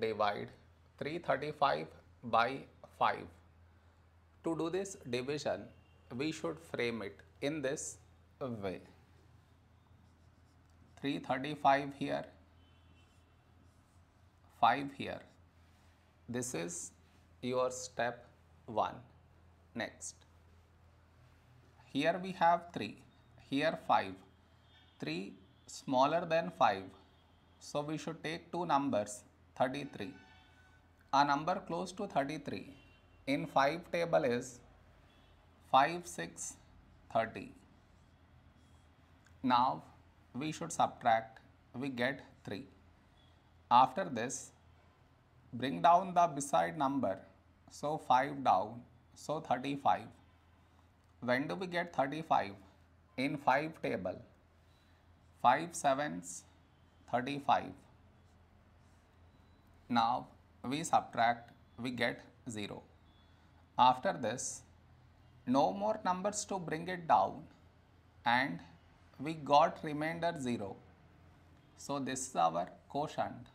divide 335 by 5. To do this division, we should frame it in this way. 335 here, 5 here. This is your step 1. Next. Here we have 3, here 5. 3 smaller than 5. So we should take two numbers 33. A number close to 33 in 5 table is 5, 6, 30. Now we should subtract, we get 3. After this, bring down the beside number, so 5 down, so 35. When do we get 35? In 5 table, 5 sevens, 35. Now we subtract, we get 0. After this, no more numbers to bring it down and we got remainder 0. So this is our quotient